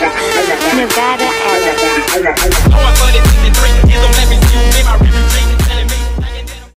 Nevada Nevada